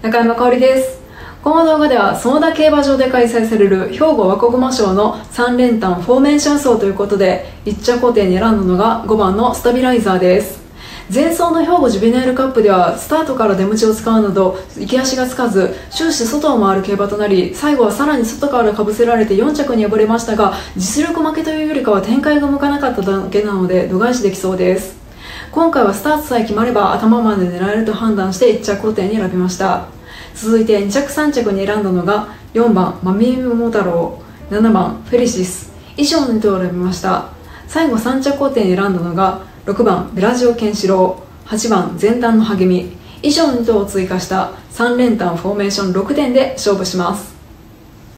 中山香織です。この動画では園田競馬場で開催される兵庫若駒賞の3連単フォーメーション走ということで1着固定に選んだのが5番のスタビライザーです。前走の兵庫ジュベナイルカップではスタートから出口を使うなど行き足がつかず終始外を回る競馬となり最後はさらに外からかぶせられて4着に敗れましたが実力負けというよりかは展開が向かなかっただけなので度外視できそうです。今回はスタートさえ決まれば頭まで狙えると判断して1着固定に選びました。続いて2着3着に選んだのが4番マミーモ太郎7番フェリシス。以上の2頭を選びました。最後3着固定に選んだのが6番ベラジオケンシロウ。8番前段の励み。以上の2頭を追加した3連単フォーメーション6点で勝負します。